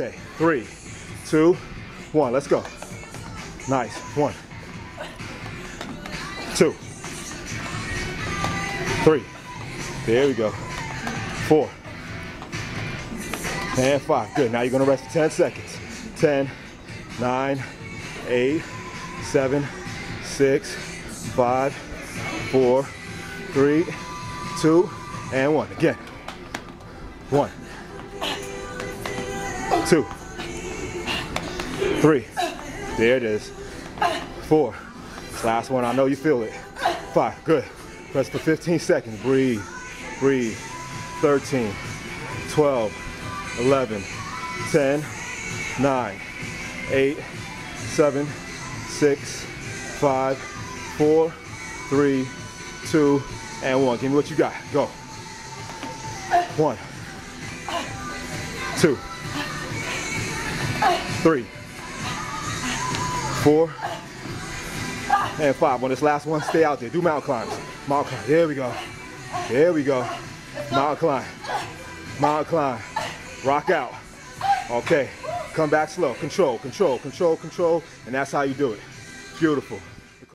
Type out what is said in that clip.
Okay, three, two, one. Let's go. Nice. One, two, three. There we go. Four. And five. Good. Now you're gonna rest for 10 seconds. 10, 9, 8, 7, 6, 5, 4, 3, 2, and 1. Again. 1, 2, 3. There it is. 4. This last one, I know you feel it. 5. Good. press for 15 seconds. Breathe. Breathe. 13, 12, 11, 10, 9, 8, 7, 6, 5, 4, 3, 2, and 1. Give me what you got. Go. 1, 2, 3, 4, and 5. On this last one, stay out there. Do mountain climbs. Mountain climb. There we go. There we go. Mountain climb. Mountain climb. Rock out. Okay. Come back slow. Control, control, control, control. And that's how you do it. Beautiful.